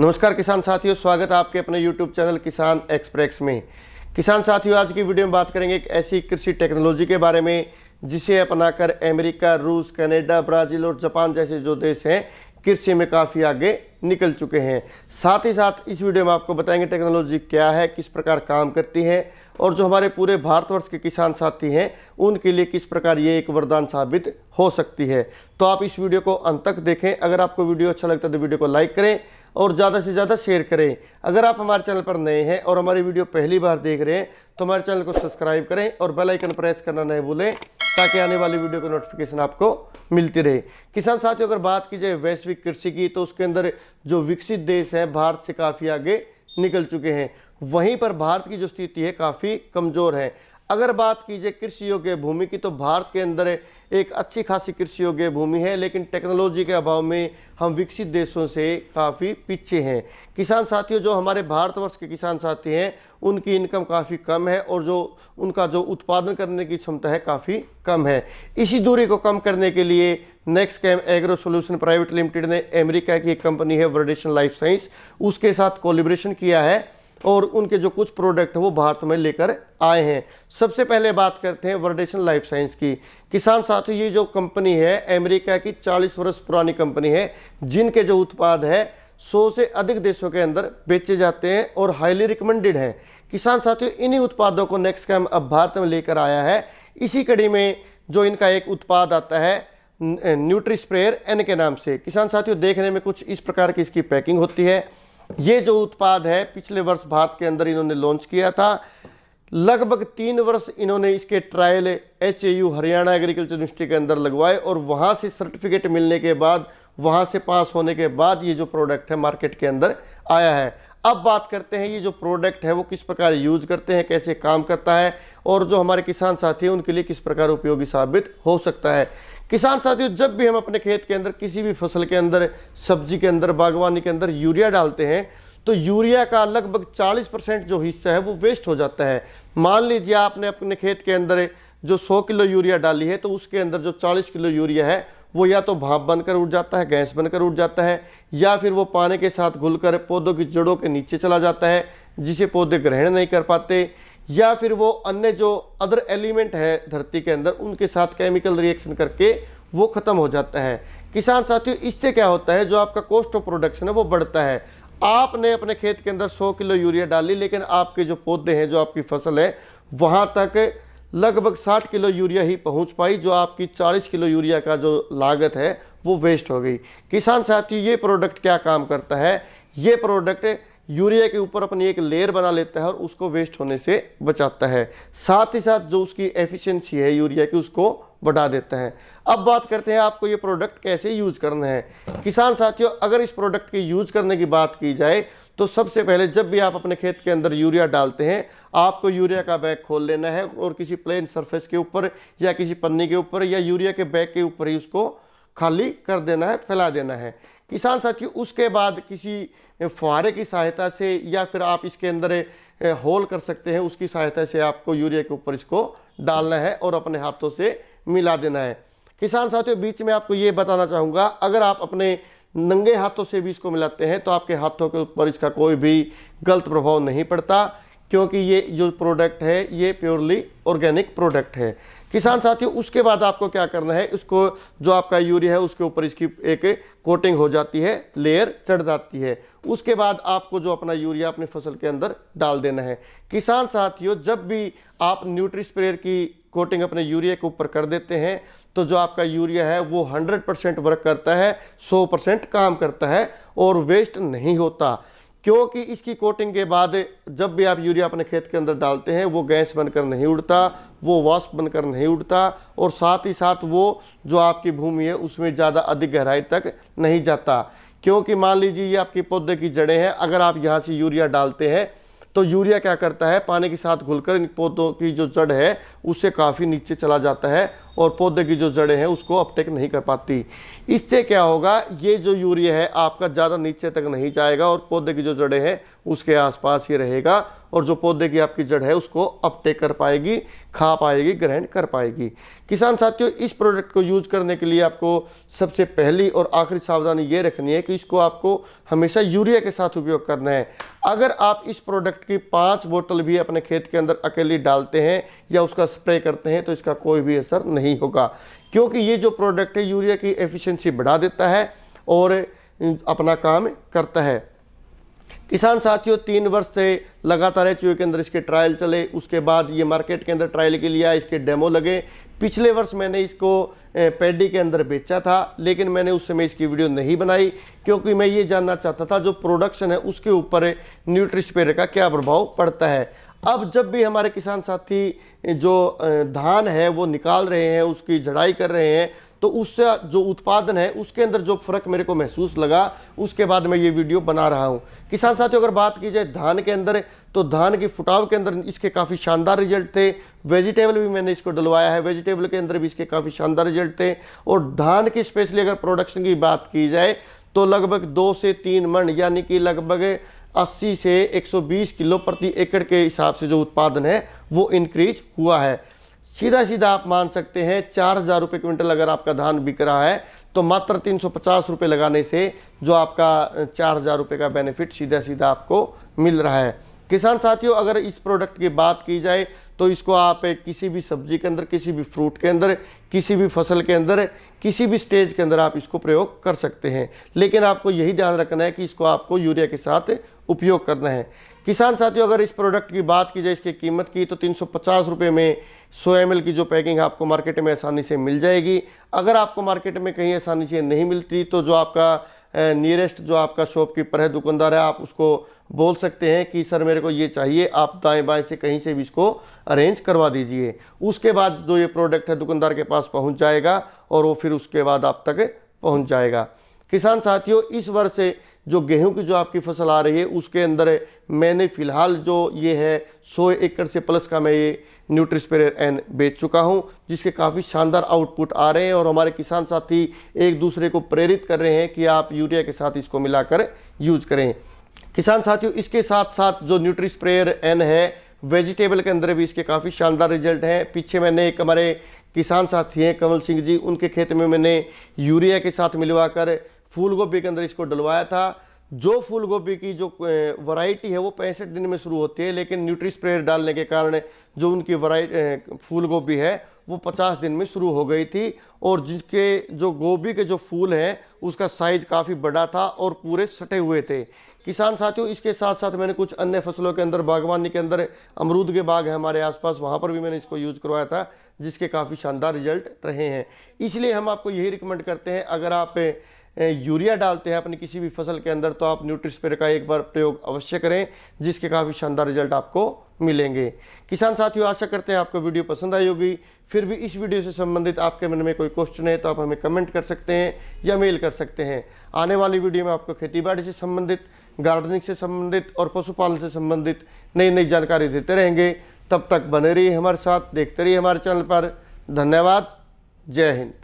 नमस्कार किसान साथियों, स्वागत है आपके अपने YouTube चैनल किसान एक्सप्रेस में। किसान साथियों, आज की वीडियो में बात करेंगे एक ऐसी कृषि टेक्नोलॉजी के बारे में, जिसे अपनाकर अमेरिका, रूस, कनाडा, ब्राज़ील और जापान जैसे जो देश हैं, कृषि में काफ़ी आगे निकल चुके हैं। साथ ही साथ इस वीडियो में आपको बताएँगे टेक्नोलॉजी क्या है, किस प्रकार काम करती है, और जो हमारे पूरे भारतवर्ष के किसान साथी हैं, उनके लिए किस प्रकार ये एक वरदान साबित हो सकती है। तो आप इस वीडियो को अंत तक देखें। अगर आपको वीडियो अच्छा लगता है तो वीडियो को लाइक करें और ज़्यादा से ज़्यादा शेयर करें। अगर आप हमारे चैनल पर नए हैं और हमारी वीडियो पहली बार देख रहे हैं तो हमारे चैनल को सब्सक्राइब करें और बेल आइकन प्रेस करना नहीं भूलें, ताकि आने वाली वीडियो की नोटिफिकेशन आपको मिलती रहे। किसान साथियों, अगर बात की जाए वैश्विक कृषि की तो उसके अंदर जो विकसित देश हैं, भारत से काफ़ी आगे निकल चुके हैं। वहीं पर भारत की जो स्थिति है, काफ़ी कमज़ोर है। अगर बात कीजिए कृषि योग्य भूमि की तो भारत के अंदर एक अच्छी खासी कृषि योग्य भूमि है, लेकिन टेक्नोलॉजी के अभाव में हम विकसित देशों से काफ़ी पीछे हैं। किसान साथियों, जो हमारे भारतवर्ष के किसान साथी हैं, उनकी इनकम काफ़ी कम है और जो उनका जो उत्पादन करने की क्षमता है काफ़ी कम है। इसी दूरी को कम करने के लिए next cam agro solution private limited ने अमेरिका की एक कंपनी है वर्डेशन लाइफ साइंस, उसके साथ कोलिब्रेशन किया है। और उनके जो कुछ प्रोडक्ट है वो भारत में लेकर आए हैं। सबसे पहले बात करते हैं वर्डेशन लाइफ साइंस की। किसान साथियों ये जो कंपनी है, अमेरिका की 40 वर्ष पुरानी कंपनी है, जिनके जो उत्पाद है 100 से अधिक देशों के अंदर बेचे जाते हैं और हाईली रिकमेंडेड हैं। किसान साथियों, इन्हीं उत्पादों को नेक्स्ट कैम अब भारत में लेकर आया है। इसी कड़ी में जो इनका एक उत्पाद आता है न्यूट्री स्प्रेयर एन के नाम से। किसान साथियों, देखने में कुछ इस प्रकार की इसकी पैकिंग होती है। ये जो उत्पाद है, पिछले वर्ष भारत के अंदर इन्होंने लॉन्च किया था। लगभग तीन वर्ष इन्होंने इसके trial HAU Haryana agriculture university के अंदर लगवाए और वहाँ से सर्टिफिकेट मिलने के बाद, वहाँ से पास होने के बाद ये जो प्रोडक्ट है मार्केट के अंदर आया है। अब बात करते हैं ये जो प्रोडक्ट है वो किस प्रकार यूज़ करते हैं, कैसे काम करता है और जो हमारे किसान साथी हैं उनके लिए किस प्रकार उपयोगी साबित हो सकता है। किसान साथियों, जब भी हम अपने खेत के अंदर, किसी भी फ़सल के अंदर, सब्ज़ी के अंदर, बागवानी के अंदर यूरिया डालते हैं तो यूरिया का लगभग 40 परसेंट जो हिस्सा है, वो वेस्ट हो जाता है। मान लीजिए आपने अपने खेत के अंदर जो 100 किलो यूरिया डाली है तो उसके अंदर जो 40 किलो यूरिया है, वो या तो भाप बनकर उठ जाता है, गैस बनकर उठ जाता है, या फिर वो पानी के साथ घुलकर पौधों की जड़ों के नीचे चला जाता है, जिसे पौधे ग्रहण नहीं कर पाते। या फिर वो अन्य जो अदर एलिमेंट है धरती के अंदर, उनके साथ केमिकल रिएक्शन करके वो ख़त्म हो जाता है। किसान साथियों, इससे क्या होता है? जो आपका कॉस्ट ऑफ़ प्रोडक्शन है, वो बढ़ता है। आपने अपने खेत के अंदर 100 किलो यूरिया डाली, लेकिन आपके जो पौधे हैं, जो आपकी फ़सल है, वहाँ तक लगभग 60 किलो यूरिया ही पहुँच पाई, जो आपकी 40 किलो यूरिया का जो लागत है, वो वेस्ट हो गई। किसान साथियों, ये प्रोडक्ट क्या काम करता है? ये प्रोडक्ट यूरिया के ऊपर अपनी एक लेयर बना लेता है और उसको वेस्ट होने से बचाता है। साथ ही साथ जो उसकी एफिशिएंसी है यूरिया की, उसको बढ़ा देता है। अब बात करते हैं आपको ये प्रोडक्ट कैसे यूज़ करना है। किसान साथियों, अगर इस प्रोडक्ट की यूज़ करने की बात की जाए तो सबसे पहले जब भी आप अपने खेत के अंदर यूरिया डालते हैं, आपको यूरिया का बैग खोल लेना है और किसी प्लेन सरफेस के ऊपर या किसी पन्नी के ऊपर या यूरिया के बैग के ऊपर ही उसको खाली कर देना है, फैला देना है। किसान साथियों, उसके बाद किसी फुहारे की सहायता से या फिर आप इसके अंदर होल कर सकते हैं, उसकी सहायता से आपको यूरिया के ऊपर इसको डालना है और अपने हाथों से मिला देना है। किसान साथियों, बीच में आपको ये बताना चाहूँगा, अगर आप अपने नंगे हाथों से भी इसको मिलाते हैं तो आपके हाथों के ऊपर इसका कोई भी गलत प्रभाव नहीं पड़ता, क्योंकि ये जो प्रोडक्ट है, ये प्योरली ऑर्गेनिक प्रोडक्ट है। किसान साथियों, उसके बाद आपको क्या करना है? इसको जो आपका यूरिया है, उसके ऊपर इसकी एक कोटिंग हो जाती है, लेयर चढ़ जाती है। उसके बाद आपको जो अपना यूरिया अपनी फ़सल के अंदर डाल देना है। किसान साथियों, जब भी आप न्यूट्री स्प्रेयर की कोटिंग अपने यूरिया के ऊपर कर देते हैं तो जो आपका यूरिया है, वो 100 परसेंट वर्क करता है 100 परसेंट काम करता है और वेस्ट नहीं होता। क्योंकि इसकी कोटिंग के बाद जब भी आप यूरिया अपने खेत के अंदर डालते हैं, वो गैस बनकर नहीं उड़ता, वो वाष्प बनकर नहीं उड़ता और साथ ही साथ वो जो आपकी भूमि है, उसमें ज़्यादा अधिक गहराई तक नहीं जाता। क्योंकि मान लीजिए ये आपकी पौधे की जड़ें हैं, अगर आप यहाँ से यूरिया डालते हैं तो यूरिया क्या करता है? पानी के साथ घुलकर इन पौधों की जो जड़ है, उससे काफ़ी नीचे चला जाता है और पौधे की जो जड़ें हैं, उसको अपटेक नहीं कर पाती। इससे क्या होगा? ये जो यूरिया है, आपका ज़्यादा नीचे तक नहीं जाएगा और पौधे की जो जड़ें हैं, उसके आसपास ही रहेगा और जो पौधे की आपकी जड़ है, उसको अपटेक कर पाएगी, खा पाएगी, ग्रहण कर पाएगी। किसान साथियों, इस प्रोडक्ट को यूज़ करने के लिए आपको सबसे पहली और आखिरी सावधानी ये रखनी है कि इसको आपको हमेशा यूरिया के साथ उपयोग करना है। अगर आप इस प्रोडक्ट की पाँच बोतल भी अपने खेत के अंदर अकेली डालते हैं या उसका स्प्रे करते हैं तो इसका कोई भी असर नहीं होगा। क्योंकि ये जो प्रोडक्ट है यूरिया की एफिशिएंसी बढ़ा देता है और अपना काम करता है। किसान साथियों, तीन वर्ष से लगातार एच के अंदर इसके ट्रायल चले, उसके बाद ये मार्केट के अंदर ट्रायल के लिए इसके डेमो लगे। पिछले वर्ष मैंने इसको पैडी के अंदर बेचा था, लेकिन मैंने उस समय इसकी वीडियो नहीं बनाई, क्योंकि मैं ये जानना चाहता था जो प्रोडक्शन है, उसके ऊपर न्यूट्रिस्पेयर का क्या प्रभाव पड़ता है। अब जब भी हमारे किसान साथी जो धान है, वो निकाल रहे हैं, उसकी जड़ाई कर रहे हैं तो उससे जो उत्पादन है, उसके अंदर जो फ़र्क मेरे को महसूस लगा, उसके बाद मैं ये वीडियो बना रहा हूँ। किसान साथियों, अगर बात की जाए धान के अंदर तो धान की फुटाव के अंदर इसके काफ़ी शानदार रिज़ल्ट थे। वेजिटेबल भी मैंने इसको डलवाया है, वेजिटेबल के अंदर भी इसके काफ़ी शानदार रिज़ल्ट थे। और धान की स्पेशली अगर प्रोडक्शन की बात की जाए तो लगभग दो से तीन मन यानी कि लगभग 80 से 120 किलो प्रति एकड़ के हिसाब से जो उत्पादन है, वो इंक्रीज हुआ है। सीधा सीधा आप मान सकते हैं, चार हज़ार रुपये क्विंटल अगर आपका धान बिक रहा है तो मात्र तीन सौ पचास रुपये लगाने से जो आपका चार हज़ार रुपये का बेनिफिट सीधा सीधा आपको मिल रहा है। किसान साथियों, अगर इस प्रोडक्ट की बात की जाए तो इसको आप किसी भी सब्ज़ी के अंदर, किसी भी फ्रूट के अंदर, किसी भी फ़सल के अंदर, किसी भी स्टेज के अंदर आप इसको प्रयोग कर सकते हैं। लेकिन आपको यही ध्यान रखना है कि इसको आपको यूरिया के साथ उपयोग करना है। किसान साथियों, अगर इस प्रोडक्ट की बात की जाए, इसकी कीमत की तो तीन सौ में सौ एम की जो पैकिंग आपको मार्केट में आसानी से मिल जाएगी। अगर आपको मार्केट में कहीं आसानी से नहीं मिलती तो जो आपका नियरेस्ट जो आपका शॉपकीपर है, दुकानदार है, आप उसको बोल सकते हैं कि, सर, मेरे को ये चाहिए, आप दाएँ बाएँ से कहीं से भी इसको अरेंज करवा दीजिए। उसके बाद जो ये प्रोडक्ट है, दुकानदार के पास पहुँच जाएगा और वो फिर उसके बाद आप तक पहुँच जाएगा। किसान साथियों, इस वर्ष से जो गेहूँ की जो आपकी फ़सल आ रही है, उसके अंदर मैंने फ़िलहाल जो ये है, सौ एकड़ से प्लस का मैं ये न्यूट्रिस्पेयर एन बेच चुका हूँ, जिसके काफ़ी शानदार आउटपुट आ रहे हैं और हमारे किसान साथी एक दूसरे को प्रेरित कर रहे हैं कि आप यूरिया के साथ इसको मिलाकर यूज़ करें। किसान साथियों, इसके साथ साथ जो न्यूट्री स्प्रेयर एन है, वेजिटेबल के अंदर भी इसके काफ़ी शानदार रिज़ल्ट हैं। पीछे मैंने एक हमारे किसान साथी हैं, कमल सिंह जी, उनके खेत में मैंने यूरिया के साथ मिलवाकर फूल गोभी के अंदर इसको डलवाया था। जो फूल गोभी की जो वैरायटी है वो पैंसठ दिन में शुरू होती है, लेकिन न्यूट्री स्प्रेयर डालने के कारण जो उनकी वराइटी फूल गोभी है, वो पचास दिन में शुरू हो गई थी। और जिसके जो गोभी के जो फूल हैं, उसका साइज़ काफ़ी बड़ा था और पूरे सटे हुए थे। किसान साथियों, इसके साथ साथ मैंने कुछ अन्य फ़सलों के अंदर, बागवानी के अंदर, अमरूद के बाग है हमारे आसपास, वहाँ पर भी मैंने इसको यूज़ करवाया था, जिसके काफ़ी शानदार रिज़ल्ट रहे हैं। इसलिए हम आपको यही रिकमेंड करते हैं, अगर आप यूरिया डालते हैं अपनी किसी भी फ़सल के अंदर तो आप न्यूट्रिस्पेयर का एक बार प्रयोग अवश्य करें, जिसके काफ़ी शानदार रिज़ल्ट आपको मिलेंगे। किसान साथियों, आशा करते हैं आपको वीडियो पसंद आई होगी। फिर भी इस वीडियो से संबंधित आपके मन में कोई क्वेश्चन है तो आप हमें कमेंट कर सकते हैं या मेल कर सकते हैं। आने वाली वीडियो में आपको खेती से संबंधित गार्डनिंग से संबंधित और पशुपालन से संबंधित नई नई जानकारी देते रहेंगे। तब तक बने रहिए हमारे साथ, देखते रहिए हमारे चैनल पर। धन्यवाद। जय हिंद।